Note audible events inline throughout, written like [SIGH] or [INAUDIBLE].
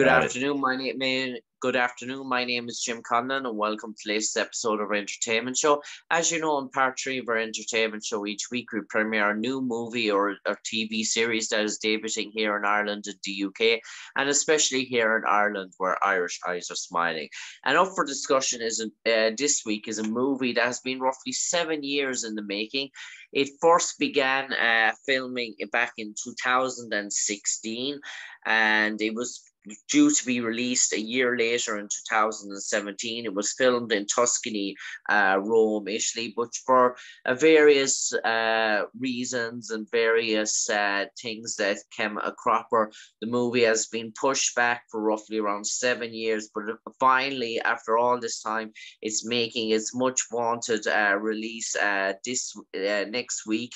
Good afternoon. My name Good afternoon. My name is Jim Conlan, and welcome to latest episode of our entertainment show. As you know, in part three of our entertainment show, each week we premiere a new movie or a TV series that is debuting here in Ireland and the UK, and especially here in Ireland, where Irish eyes are smiling. And up for discussion is uh, this week is a movie that has been roughly seven years in the making. It first began uh, filming back in 2016, and it was due to be released a year later in 2017. It was filmed in Tuscany, uh, Rome, Italy, but for uh, various uh, reasons and various uh, things that came a cropper, the movie has been pushed back for roughly around seven years. But finally, after all this time, it's making its much wanted uh, release uh, this next week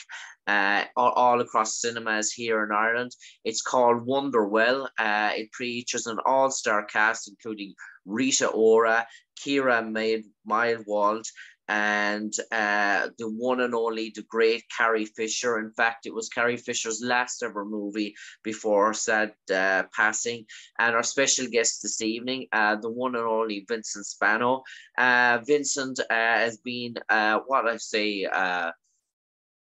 uh, all, all, across cinemas here in Ireland. It's called Wonderwell. Uh, it features an all-star cast including Rita Ora, Kira Kiera Milward, and uh, the one and only, the great Carrie Fisher. In fact, it was Carrie Fisher's last ever movie before sad uh, passing. And our special guest this evening, uh, the one and only Vincent Spano. Uh, Vincent uh, has been, uh, what I say,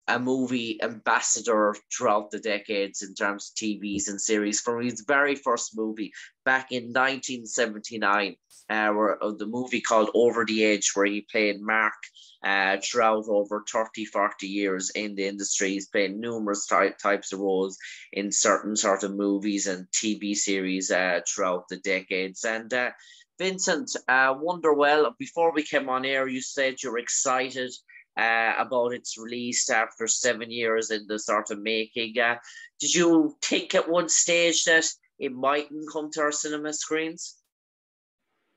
a movie ambassador throughout the decades in terms of TVs and series. From his very first movie back in 1979, uh, where, uh, the movie called Over the Edge, where he played Mark uh, throughout over 30, 40 years in the industry. He's played numerous ty- types of roles in certain sort of movies and TV series uh, throughout the decades. And uh, Vincent, uh, Wonderwell, before we came on air, you said you're excited uh, about its release after seven years in the sort of making. Uh, did you think at one stage that it mightn't come to our cinema screens?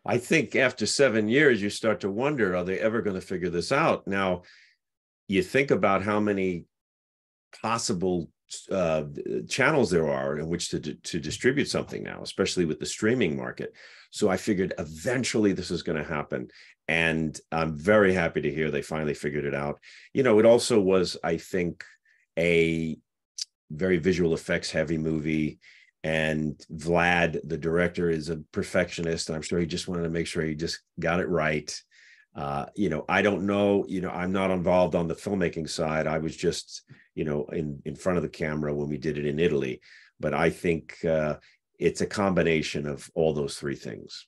I think after seven years, you start to wonder, are they ever going to figure this out? Now, you think about how many possible uh, channels there are in which to, to distribute something now, especially with the streaming market. So I figured eventually this is going to happen. And I'm very happy to hear they finally figured it out. You know, it also was, I think, a very visual effects heavy movie. And Vlad, the director, is a perfectionist. And I'm sure he just wanted to make sure he just got it right. Uh, you know, I don't know, you know, I'm not involved on the filmmaking side. I was just, you know, in, in front of the camera when we did it in Italy. But I think uh, it's a combination of all those three things.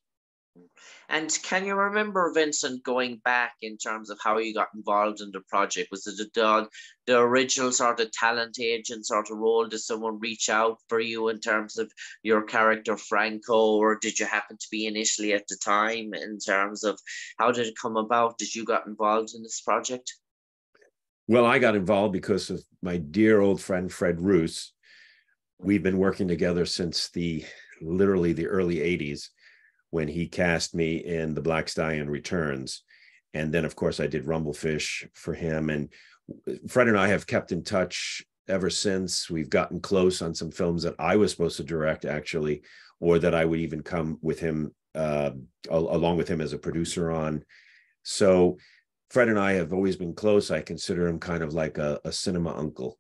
And can you remember, Vincent, going back in terms of how you got involved in the project? Was it the the original sort of talent agent sort of role? Did someone reach out for you in terms of your character, Franco, or did you happen to be in Italy at the time in terms of how did it come about? Did you got involved in this project? Well, I got involved because of my dear old friend, Fred Roos. We've been working together since the literally the early 80s when he cast me in The Black Stallion Returns. And then, of course, I did Rumble Fish for him. And Fred and I have kept in touch ever since. We've gotten close on some films that I was supposed to direct, actually, or that I would even come with him, uh, along with him as a producer on. So, Fred and I have always been close. I consider him kind of like a, a cinema uncle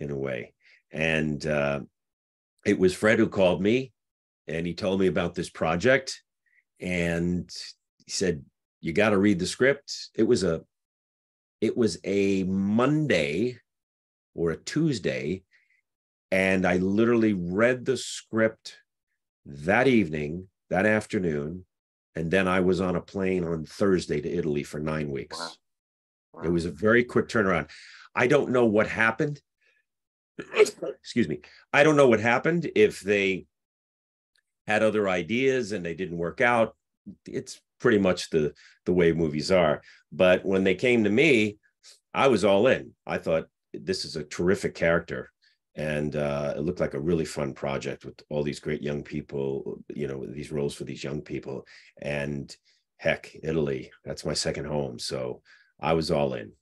in a way. And uh, it was Fred who called me and he told me about this project and he said you got to read the script it was a it was a monday or a tuesday and i literally read the script that evening that afternoon and then i was on a plane on thursday to italy for nine weeks wow. Wow. it was a very quick turnaround i don't know what happened [COUGHS] excuse me i don't know what happened if they had other ideas and they didn't work out. It's pretty much the the way movies are. But when they came to me, I was all in. I thought this is a terrific character, and uh, it looked like a really fun project with all these great young people. You know, these roles for these young people, and heck, Italy. That's my second home, so I was all in.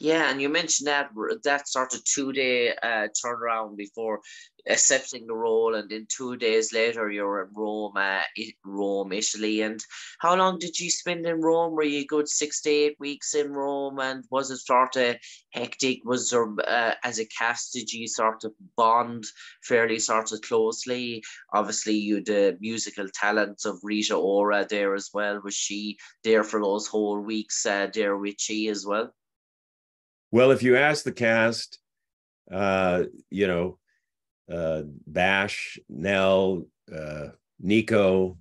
Yeah, and you mentioned that that sort of two day uh, turnaround before accepting the role, and then two days later you're in Rome, uh, Rome, Italy. And how long did you spend in Rome? Were you good six to eight weeks in Rome? And was it sort of hectic? Was there uh, as a cast did you sort of bond fairly sort of closely? Obviously, you the musical talents of Rita Ora there as well. Was she there for those whole weeks uh, there with you as well? Well, if you ask the cast, uh, you know, uh, Bash, Nell, uh, Nico,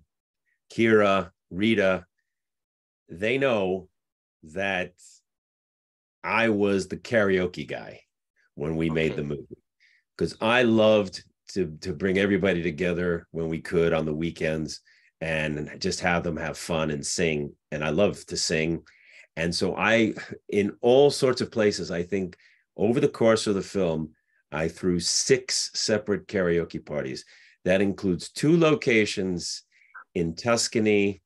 Kiera, Rita, they know that I was the karaoke guy when we okay. made the movie because I loved to to bring everybody together when we could on the weekends and just have them have fun and sing. And I love to sing. And so I, in all sorts of places, I think over the course of the film, I threw six separate karaoke parties. That includes two locations in Tuscany.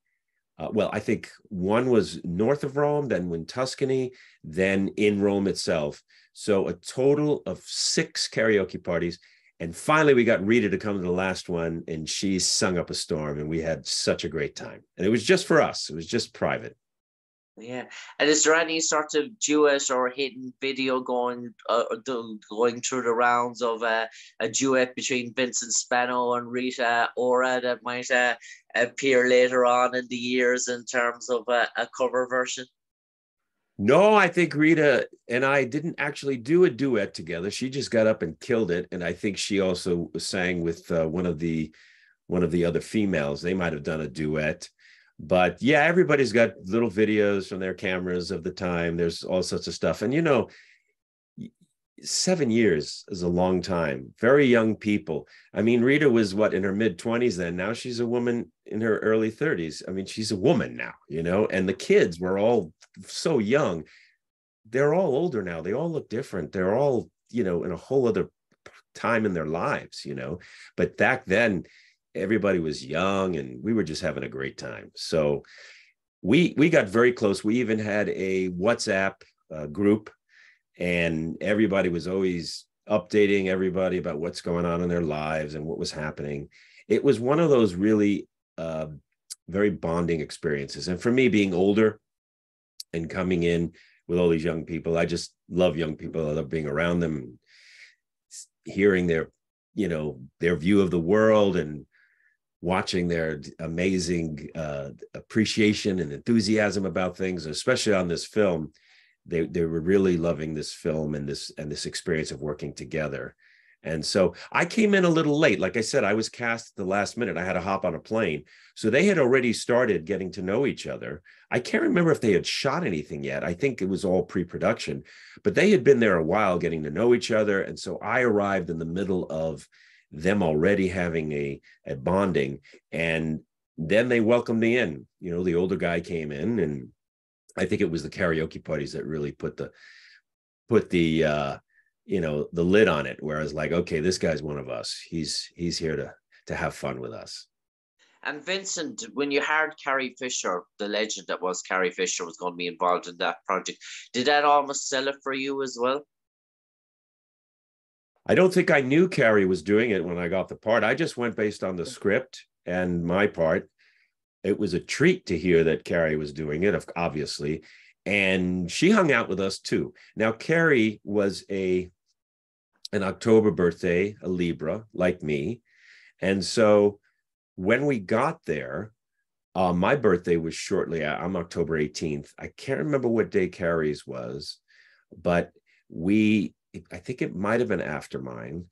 Uh, well, I think one was north of Rome, then in Tuscany, then in Rome itself. So a total of six karaoke parties. And finally, we got Rita to come to the last one, and she sung up a storm, and we had such a great time. And it was just for us, it was just private. Yeah, and is there any sort of duet or hidden video going uh, going through the rounds of uh, a duet between Vincent Spano and Rita Ora that might uh, appear later on in the years in terms of uh, a cover version? No, I think Rita and I didn't actually do a duet together. She just got up and killed it, and I think she also sang with uh, one of the one of the other females. They might have done a duet but yeah everybody's got little videos from their cameras of the time. There's all sorts of stuff. And you know seven years is a long time. Very young people. I mean rita was what in her mid 20s then. Now she's a woman in her early 30s i mean she's a woman now you know? And the kids were all so young. They're all older now. They all look different. They're all you know in a whole other time in their lives you know? But back then everybody was young and we were just having a great time. So we we got very close. We even had a WhatsApp uh, group, and everybody was always updating everybody about what's going on in their lives and what was happening. It was one of those really uh, very bonding experiences. And for me, being older and coming in with all these young people, I just love young people. I love being around them, hearing their you know their view of the world and watching their amazing uh, appreciation and enthusiasm about things, especially on this film. They they were really loving this film and this and this experience of working together. And so I came in a little late. Like I said, I was cast at the last minute. I had to hop on a plane. So they had already started getting to know each other. I can't remember if they had shot anything yet. I think it was all pre production, but they had been there a while getting to know each other. And so I arrived in the middle of them already having a, a bonding. And then they welcomed me in. You know the older guy came in and i think it was the karaoke parties that really put the put the uh you know the lid on it whereas like okay this guy's one of us. He's he's here to to have fun with us. And Vincent, when you heard Carrie Fisher, the legend that was Carrie Fisher, was going to be involved in that project, did that almost sell it for you as well? I don't think I knew Carrie was doing it when I got the part. I just went based on the script and my part. It was a treat to hear that Carrie was doing it, obviously. And she hung out with us too. Now, Carrie was a an October birthday, a Libra, like me. And so when we got there, uh, my birthday was shortly, I'm October 18th. I can't remember what day Carrie's was, but we I think it might have been after mine,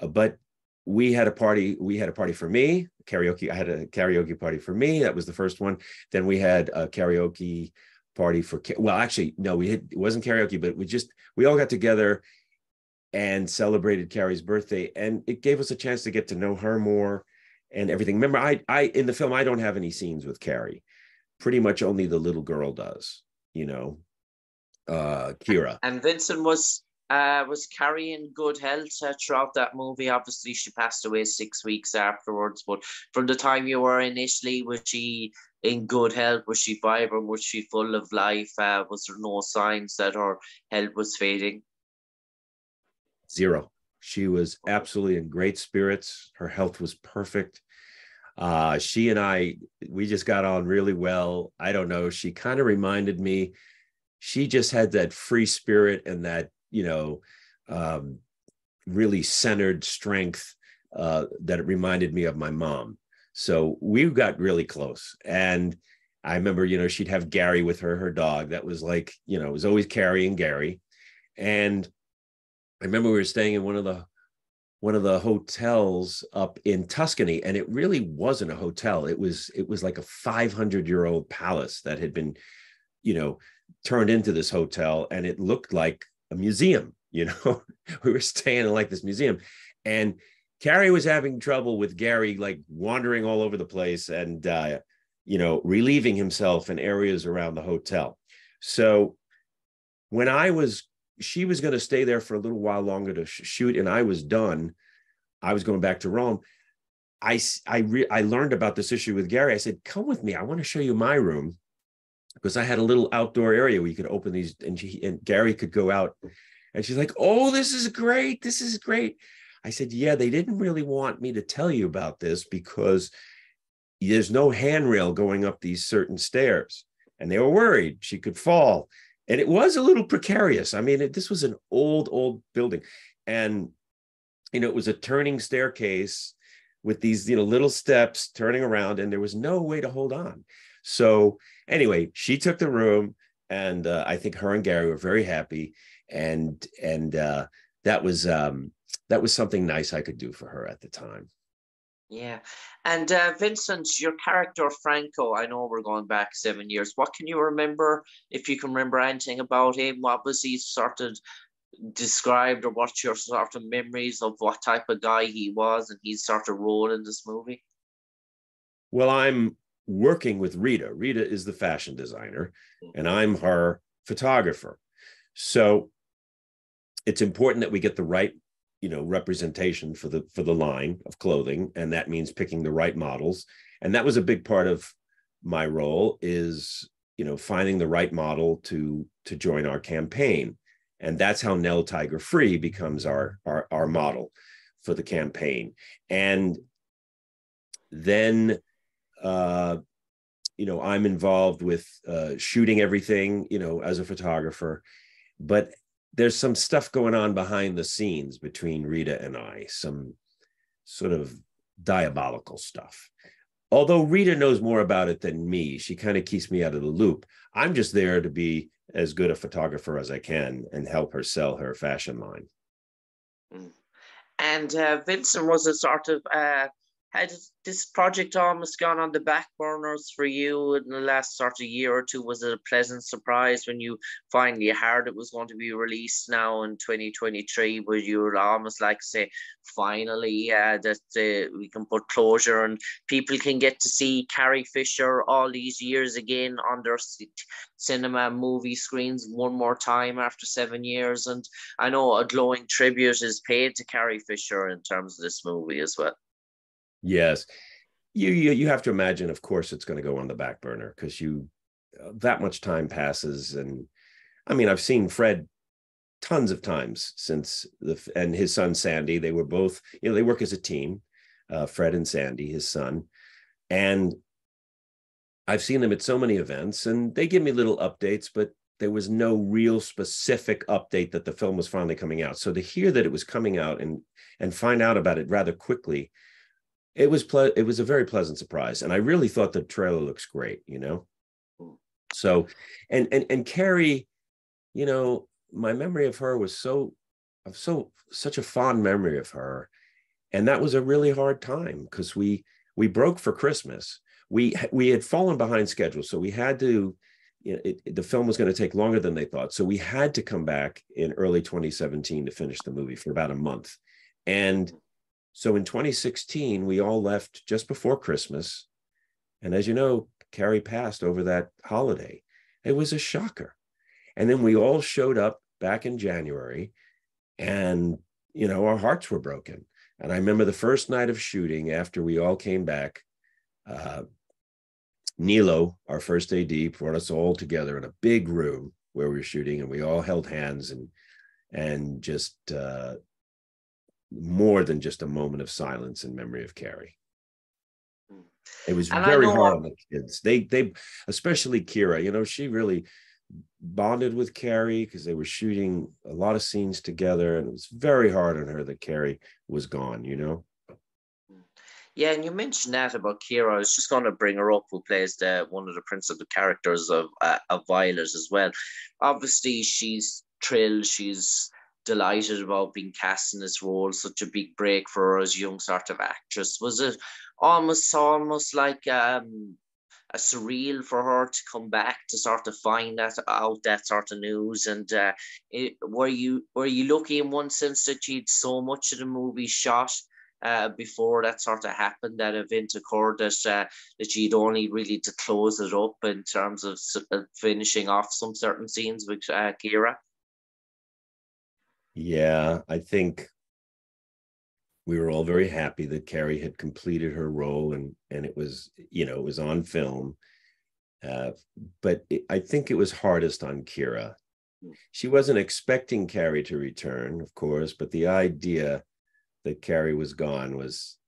uh, but we had a party. We had a party for me, karaoke. I had a karaoke party for me. That was the first one. Then we had a karaoke party for. Well, actually, no, we had. It wasn't karaoke, but we just we all got together and celebrated Carrie's birthday, and it gave us a chance to get to know her more and everything. Remember, I I in the film I don't have any scenes with Carrie. Pretty much only the little girl does. You know, uh Kiera. And Vincent was Uh, was carrying good health uh, throughout that movie? Obviously, she passed away six weeks afterwards. But from the time you were initially, was she in good health? Was she vibrant? Was she full of life? Uh, was there no signs that her health was fading? Zero. She was absolutely in great spirits. Her health was perfect. Uh, she and I, we just got on really well. I don't know. She kind of reminded me, she just had that free spirit and that, you know, um, really centered strength uh, that it reminded me of my mom. So we got really close. And I remember, you know, she'd have Gary with her, her dog. That was like, you know, it was always Carrie and Gary. And I remember we were staying in one of the one of the hotels up in Tuscany, and it really wasn't a hotel. It was it was like a 500 year old palace that had been, you know, turned into this hotel, and it looked like a museum. You know, [LAUGHS] we were staying in like this museum, and Carrie was having trouble with Gary, like wandering all over the place and uh, you know relieving himself in areas around the hotel. So when I was she was going to stay there for a little while longer to sh- shoot, and I was done. I was going back to Rome. I I re- I learned about this issue with Gary. I said, "Come with me. I want to show you my room." Because I had a little outdoor area where you could open these, and she and Gary could go out. And she's like, "Oh, this is great! This is great!" I said, "Yeah, they didn't really want me to tell you about this because there's no handrail going up these certain stairs, and they were worried she could fall." and it was a little precarious. I mean, it, this was an old, old building, and you know, it was a turning staircase with these, you know, little steps turning around, and there was no way to hold on. So anyway, she took the room, and uh, I think her and Gary were very happy, and and uh, that was um, that was something nice I could do for her at the time. Yeah. And uh, Vincent, your character Franco, I know we're going back seven years. What can you remember, if you can remember anything about him? What was he sort of described, or what's your sort of memories of what type of guy he was and his sort of role in this movie? Well, I'm working with Rita. Rita is the fashion designer, mm-hmm. and I'm her photographer. So it's important that we get the right you know representation for the for the line of clothing and that means picking the right models and that was a big part of my role is you know finding the right model to to join our campaign and that's how nell tiger free becomes our our, our model for the campaign and then uh you know i'm involved with uh shooting everything you know as a photographer but there's some stuff going on behind the scenes between Rita and I, some sort of diabolical stuff. Although Rita knows more about it than me, she kind of keeps me out of the loop. I'm just there to be as good a photographer as I can and help her sell her fashion line. Mm. And uh, Vincent was a sort of uh, this project almost gone on the back burners for you in the last sort of year or two? Was it a pleasant surprise when you finally heard it was going to be released now in 2023? Where you were almost like say, finally, uh, that uh, we can put closure and people can get to see Carrie Fisher all these years again on their cinema movie screens one more time after seven years. And I know a glowing tribute is paid to Carrie Fisher in terms of this movie as well. Yes. You, you you have to imagine, of course, it's going to go on the back burner because you uh, that much time passes, and I mean, I've seen Fred tons of times since the and his son Sandy. They were both, you know, they work as a team, uh, Fred and Sandy, his son, and I've seen them at so many events, and they give me little updates, but there was no real specific update that the film was finally coming out. So to hear that it was coming out and and find out about it rather quickly it was ple- it was a very pleasant surprise and i really thought the trailer looks great you know? Hmm. So and and and carrie you know my memory of her was so of so such a fond memory of her and that was a really hard time because we we broke for christmas. We we had fallen behind schedule so we had to you know, it, the film was going to take longer than they thought so we had to come back in early 2017 to finish the movie for about a month. And so in 2016, we all left just before Christmas. And as you know, Carrie passed over that holiday. It was a shocker. And then we all showed up back in January and you know our hearts were broken. And I remember the first night of shooting after we all came back. Uh, Nilo, our first AD, brought us all together in a big room where we were shooting, and we all held hands and and just uh, more than just a moment of silence in memory of Carrie. It was and very hard on the kids. They they especially Kiera, you know, she really bonded with Carrie because they were shooting a lot of scenes together, and it was very hard on her that Carrie was gone, you know. Yeah, and you mentioned that about Kiera. I was just going to bring her up, who plays the one of the principal characters of uh, of Violet as well. Obviously, she's thrilled. She's delighted about being cast in this role. Such a big break for her as young sort of actress. Was it almost almost like um, a surreal for her to come back to sort of find that out that sort of news? And uh, it, were you were you lucky in one sense that you'd so much of the movie shot? uh, before that sort of happened, that event occurred, that uh, that you'd only really to close it up in terms of finishing off some certain scenes with uh, Kiera? Yeah, I think we were all very happy that Carrie had completed her role and and it was you know it was on film. Uh, but it, I think it was hardest on Kiera. Hmm. She wasn't expecting Carrie to return, of course, but the idea that Carrie was gone was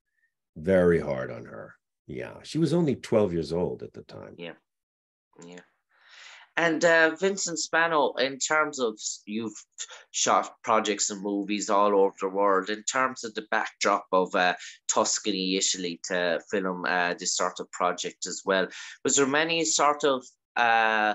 very hard on her. Yeah, she was only 12 years old at the time. Yeah, yeah. And uh, Vincent Spano, in terms of you've shot projects and movies all over the world, in terms of the backdrop of uh, Tuscany, Italy, to film uh, this sort of project as well, was there many sort of uh,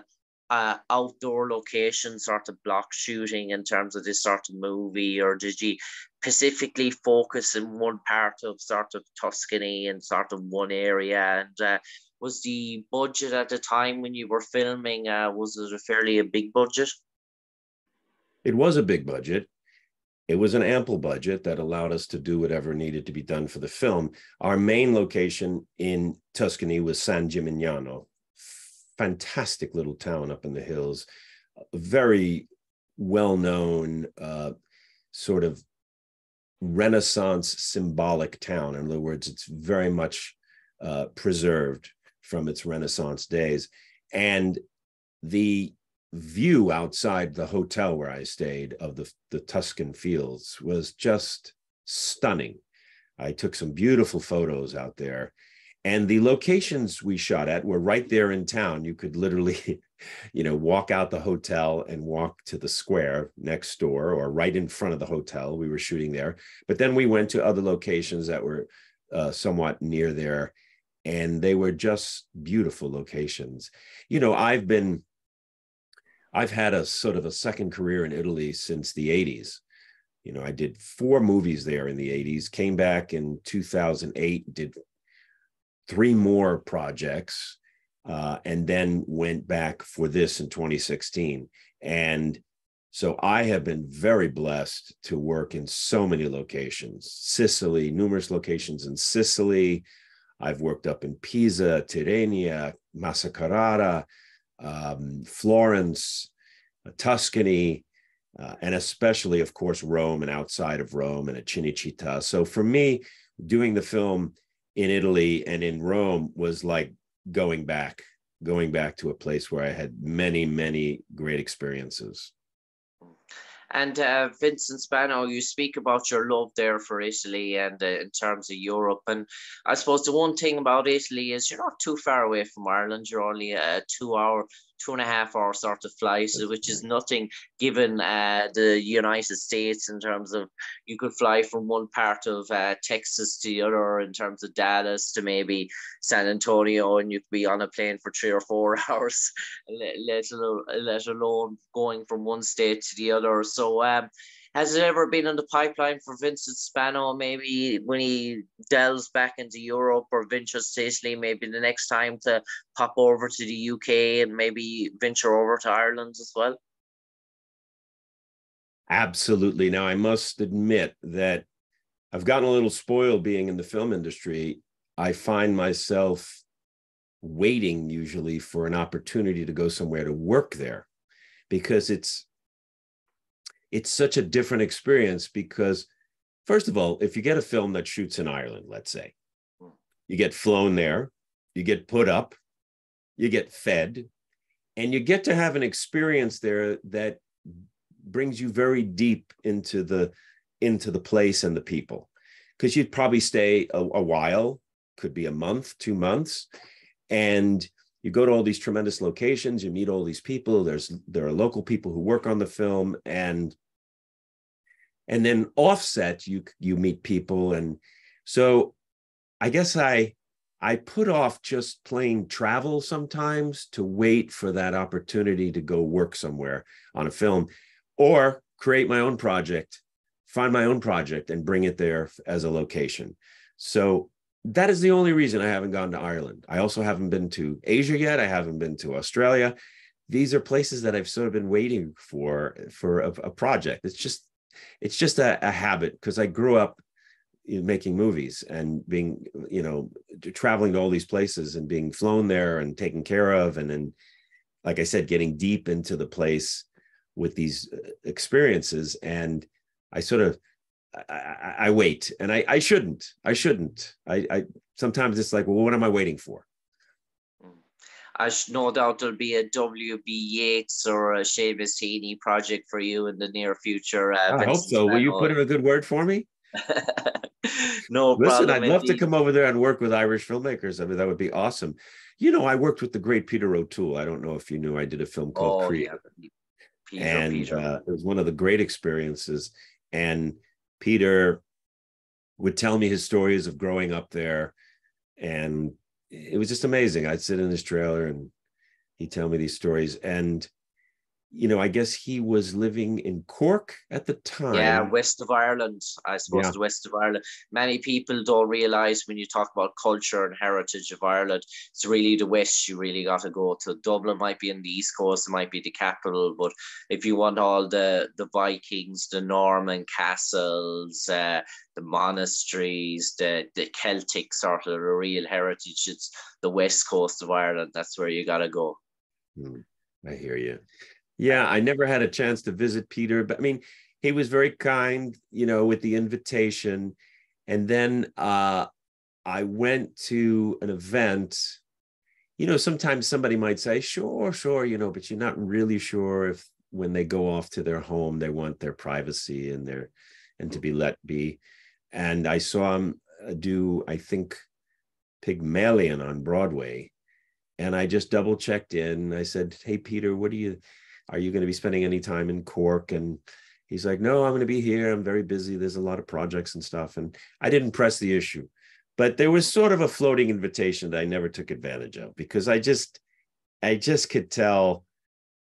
uh, outdoor location sort of block shooting in terms of this sort of movie, or did you specifically focus in one part of sort of Tuscany and sort of one area? And uh, was the budget at the time when you were filming uh, was it a fairly a big budget? It was a big budget. It was an ample budget that allowed us to do whatever needed to be done for the film. Our main location in Tuscany was San Gimignano, fantastic little town up in the hills, very well known uh, sort of Renaissance symbolic town. In other words, it's very much uh, preserved from its Renaissance days. And the view outside the hotel where I stayed of the, the Tuscan fields was just stunning. I took some beautiful photos out there. And the locations we shot at were right there in town. You could literally [LAUGHS] you know walk out the hotel and walk to the square next door or right in front of the hotel. We were shooting there. But then we went to other locations that were uh, somewhat near there and they were just beautiful locations you know i've been i've had a sort of a second career in italy since the 80s you know i did four movies there in the 80s came back in 2008 did three more projects, uh, and then went back for this in 2016. And so I have been very blessed to work in so many locations Sicily, numerous locations in Sicily. I've worked up in Pisa, Tirrenia, Massa Carrara, um, Florence, uh, Tuscany, uh, and especially, of course, Rome and outside of Rome and at Cinecittà. So for me, doing the film in Italy and in Rome was like going back, going back to a place where I had many, many great experiences. And uh, Vincent Spano, you speak about your love there for Italy and uh, in terms of Europe. And I suppose the one thing about Italy is you're not too far away from Ireland. You're only a two hour two and a half hour sort of flight, which is nothing given uh, the United States in terms of you could fly from one part of uh, Texas to the other in terms of Dallas to maybe San Antonio, and you could be on a plane for three or four [LAUGHS] hours, let alone, let alone going from one state to the other. So, um, has it ever been in the pipeline for Vincent Spano? Maybe when he delves back into Europe or ventures to Italy, maybe the next time to pop over to the UK and maybe venture over to Ireland as well? Absolutely. Now, I must admit that I've gotten a little spoiled being in the film industry. I find myself waiting usually for an opportunity to go somewhere to work there because it's it's such a different experience because first of all if you get a film that shoots in ireland let's say hmm. you get flown there you get put up you get fed and you get to have an experience there that brings you very deep into the into the place and the people because you'd probably stay a, a, while could be a month two months and you go to all these tremendous locations you meet all these people there's there are local people who work on the film and and then offset you you meet people and so i guess i I put off just plain travel sometimes to wait for that opportunity to go work somewhere on a film or create my own project, find my own project and bring it there as a location. So that is the only reason I haven't gone to Ireland. I also haven't been to Asia yet. I haven't been to Australia. These are places that I've sort of been waiting for for a, a project. It's just it's just a, a habit because I grew up making movies and being you know traveling to all these places and being flown there and taken care of and then like i said getting deep into the place with these uh, experiences. And i sort of i, I wait. And I, I shouldn't i shouldn't. I, I sometimes it's like well what am i waiting for I no doubt there'll be a WB Yeats or a Seamus Heaney project for you in the near future. Uh, I hope so. Will you put in a good word for me? [LAUGHS] no Listen, I'd love to come over there and work with Irish filmmakers. I mean, that would be awesome. You know, I worked with the great Peter O'Toole. I don't know if you knew I did a film called oh, Creator. Yeah. Peter, and Peter. Uh, it was one of the great experiences. And Peter would tell me his stories of growing up there. And it was just amazing. I'd sit in his trailer and he'd tell me these stories. And you know, I guess he was living in Cork at the time. Yeah, west of Ireland, I suppose, yeah. west of Ireland. Many people don't realize when you talk about culture and heritage of Ireland, it's really the west you really got to go to. Dublin might be in the east coast, it might be the capital, but if you want all the the Vikings, the Norman castles, uh, the monasteries, the the Celtic sort of the real heritage, it's the west coast of Ireland. That's where you got to go. Hmm, I hear you. Yeah, I never had a chance to visit Peter, but I mean, he was very kind, you know, with the invitation. And then uh, I went to an event. You know, sometimes somebody might say, sure, sure, you know, but you're not really sure if when they go off to their home, they want their privacy and their and to be let be. And I saw him uh, do, I think, Pygmalion on Broadway. And I just double checked in. I said, Hey, Peter, what do you are you going to be spending any time in Cork? And he's like, no, I'm going to be here. I'm very busy. There's a lot of projects and stuff. And I didn't press the issue, but there was sort of a floating invitation that I never took advantage of because I just, I just could tell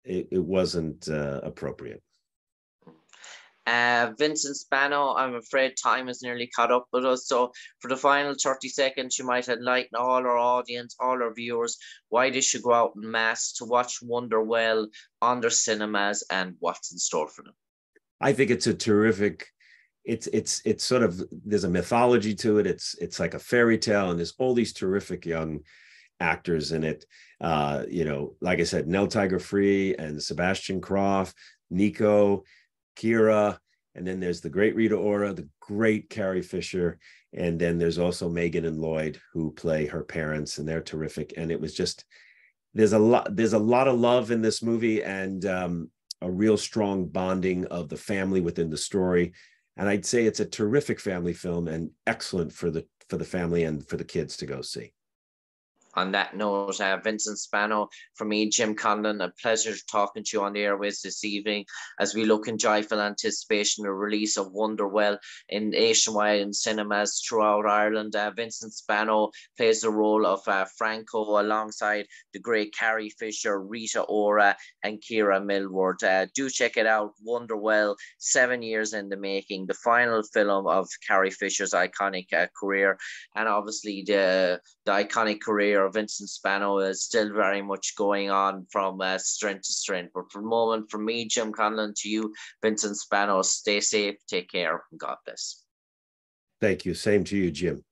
it, it wasn't uh, appropriate. Uh, Vincent Spano, I'm afraid time has nearly caught up with us. So, for the final 30 seconds, you might enlighten all our audience, all our viewers, why they should go out in mass to watch Wonderwell on their cinemas and what's in store for them. I think it's a terrific. It's it's it's sort of there's a mythology to it. It's it's like a fairy tale, and there's all these terrific young actors in it. Uh, you know, like I said, Nell Tiger Free and Sebastian Croft, Nico Kiera, and then there's the great Rita Ora, the great Carrie Fisher, and then there's also Megan and Lloyd who play her parents, and they're terrific. And it was just there's a lot there's a lot of love in this movie, and um, a real strong bonding of the family within the story. And I'd say it's a terrific family film and excellent for the for the family and for the kids to go see on that note, uh, Vincent Spano, for me, Jim Conlan, a pleasure talking to you on the airways this evening as we look in joyful anticipation of the release of Wonderwell in nationwide in cinemas throughout Ireland. Uh, Vincent Spano plays the role of uh, Franco alongside the great Carrie Fisher, Rita Ora, and Kiera Milward. Uh, do check it out, Wonderwell, seven years in the making, the final film of Carrie Fisher's iconic uh, career, and obviously the, the iconic career career Vincent Spano is still very much going on from uh, strength to strength. But for the moment, from me, Jim Conlan, to you, Vincent Spano, stay safe, take care, God bless. Thank you. Same to you, Jim.